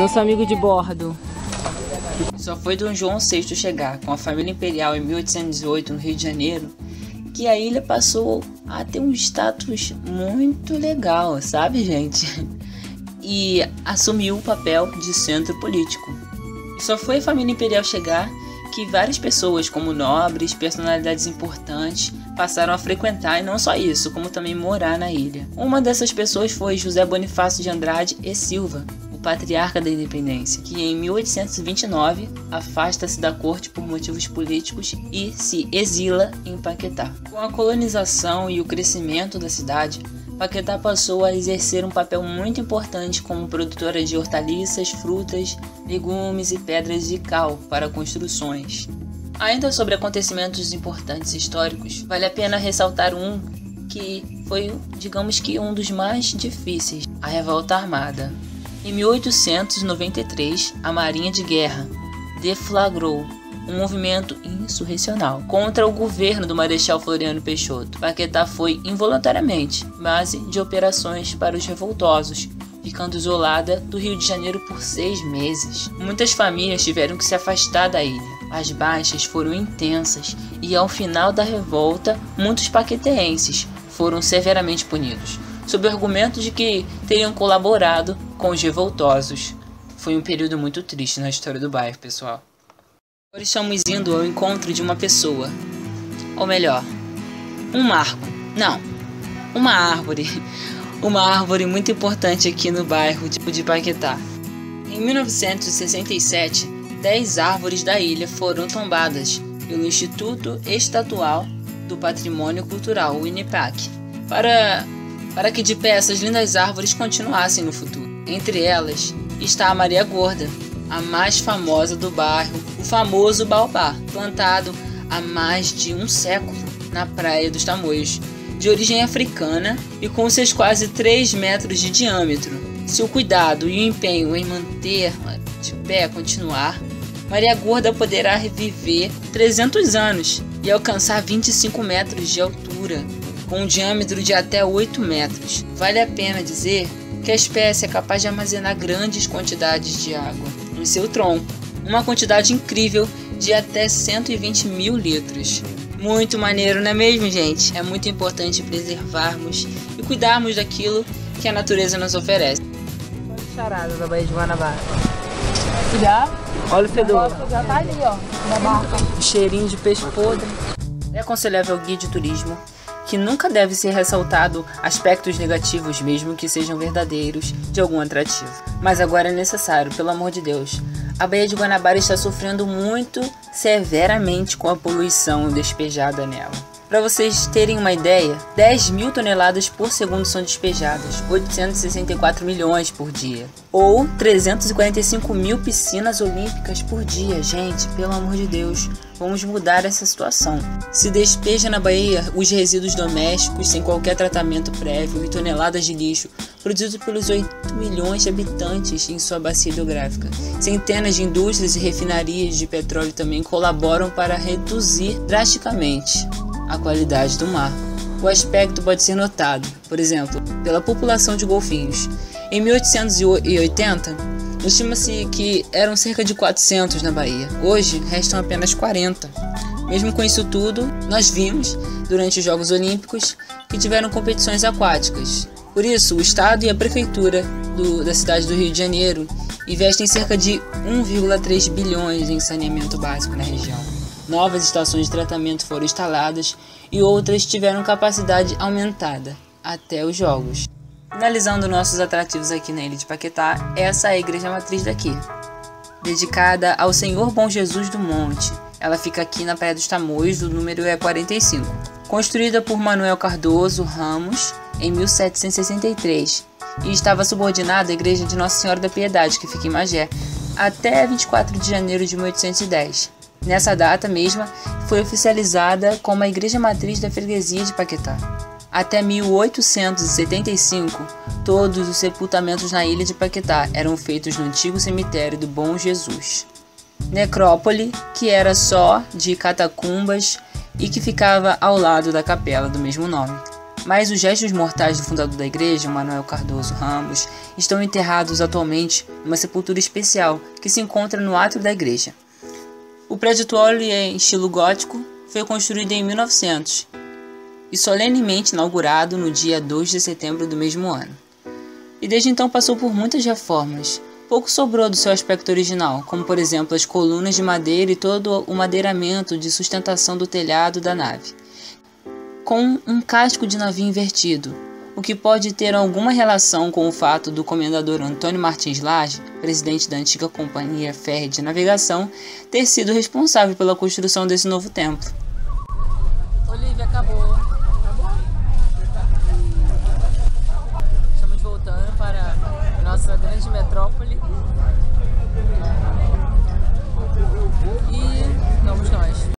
Nosso amigo de bordo. Só foi Dom João VI chegar com a família imperial em 1818 no Rio de Janeiro que a ilha passou a ter um status muito legal, sabe, gente? E assumiu o papel de centro político. Só foi a família imperial chegar que várias pessoas, como nobres, personalidades importantes, passaram a frequentar e não só isso, como também morar na ilha. Uma dessas pessoas foi José Bonifácio de Andrade e Silva, patriarca da independência, que em 1829 afasta-se da corte por motivos políticos e se exila em Paquetá. Com a colonização e o crescimento da cidade, Paquetá passou a exercer um papel muito importante como produtora de hortaliças, frutas, legumes e pedras de cal para construções. Ainda sobre acontecimentos importantes históricos, vale a pena ressaltar um que foi, digamos que, um dos mais difíceis: a Revolta Armada. Em 1893, a Marinha de Guerra deflagrou um movimento insurrecional contra o governo do Marechal Floriano Peixoto. Paquetá foi involuntariamente base de operações para os revoltosos, ficando isolada do Rio de Janeiro por seis meses. Muitas famílias tiveram que se afastar da ilha. As baixas foram intensas e, ao final da revolta, muitos paqueteenses foram severamente punidos, sob o argumento de que teriam colaborado com os revoltosos. Foi um período muito triste na história do bairro, pessoal. Agora estamos indo ao encontro de uma pessoa. Ou melhor, um marco. Não, uma árvore. Uma árvore muito importante aqui no bairro de Paquetá. Em 1967, 10 árvores da ilha foram tombadas pelo Instituto Estatual do Patrimônio Cultural, o INEPAC, para, para que de pé essas lindas árvores continuassem no futuro. Entre elas está a Maria Gorda, a mais famosa do bairro, o famoso baobá, plantado há mais de um século na Praia dos Tamoios, de origem africana e com seus quase 3 metros de diâmetro. Se o cuidado e o empenho em manter de pé continuar, Maria Gorda poderá reviver 300 anos e alcançar 25 metros de altura, com um diâmetro de até 8 metros. Vale a pena dizer que a espécie é capaz de armazenar grandes quantidades de água em seu tronco, uma quantidade incrível de até 120 mil litros. Muito maneiro, não é mesmo, gente? É muito importante preservarmos e cuidarmos daquilo que a natureza nos oferece. Charada da Baía de Guanabara. Já? Olha o fedor. Já tá ali, ó, na barca. O cheirinho de peixe podre. É aconselhável ao guia de turismo que nunca deve ser ressaltado aspectos negativos, mesmo que sejam verdadeiros, de algum atrativo. Mas agora é necessário, pelo amor de Deus. A Baía de Guanabara está sofrendo muito severamente com a poluição despejada nela. Para vocês terem uma ideia, 10 mil toneladas por segundo são despejadas, 864 milhões por dia. Ou 345 mil piscinas olímpicas por dia. Gente, pelo amor de Deus, vamos mudar essa situação. Se despeja na Bahia os resíduos domésticos sem qualquer tratamento prévio e toneladas de lixo produzidos pelos 8 milhões de habitantes em sua bacia hidrográfica. Centenas de indústrias e refinarias de petróleo também colaboram para reduzir drasticamente a qualidade do mar. O aspecto pode ser notado, por exemplo, pela população de golfinhos. Em 1880, estima-se que eram cerca de 400 na Bahia. Hoje, restam apenas 40. Mesmo com isso tudo, nós vimos, durante os Jogos Olímpicos, que tiveram competições aquáticas. Por isso, o Estado e a Prefeitura do, da cidade do Rio de Janeiro investem cerca de 1,3 bilhões em saneamento básico na região novas estações de tratamento foram instaladas e outras tiveram capacidade aumentada até os jogos. Finalizando nossos atrativos aqui na ilha de Paquetá, essa é a igreja matriz daqui, dedicada ao Senhor Bom Jesus do Monte. Ela fica aqui na Praia dos Tamoios, o número é 45. Construída por Manuel Cardoso Ramos em 1763 e estava subordinada à igreja de Nossa Senhora da Piedade, que fica em Magé, até 24 de janeiro de 1810. Nessa data mesma, foi oficializada como a igreja matriz da freguesia de Paquetá. Até 1875, todos os sepultamentos na ilha de Paquetá eram feitos no antigo cemitério do Bom Jesus. Necrópole, que era só de catacumbas e que ficava ao lado da capela do mesmo nome. Mas os restos mortais do fundador da igreja, Manuel Cardoso Ramos, estão enterrados atualmente numa sepultura especial que se encontra no átrio da igreja. O prédio atual é em estilo gótico, foi construído em 1900 e solenemente inaugurado no dia 2 de setembro do mesmo ano. E desde então passou por muitas reformas. Pouco sobrou do seu aspecto original, como por exemplo as colunas de madeira e todo o madeiramento de sustentação do telhado da nave, com um casco de navio invertido, o que pode ter alguma relação com o fato do comendador Antônio Martins Lage, presidente da antiga Companhia Férrea de Navegação, ter sido responsável pela construção desse novo templo. Olivia, acabou. Estamos voltando para nossa grande metrópole.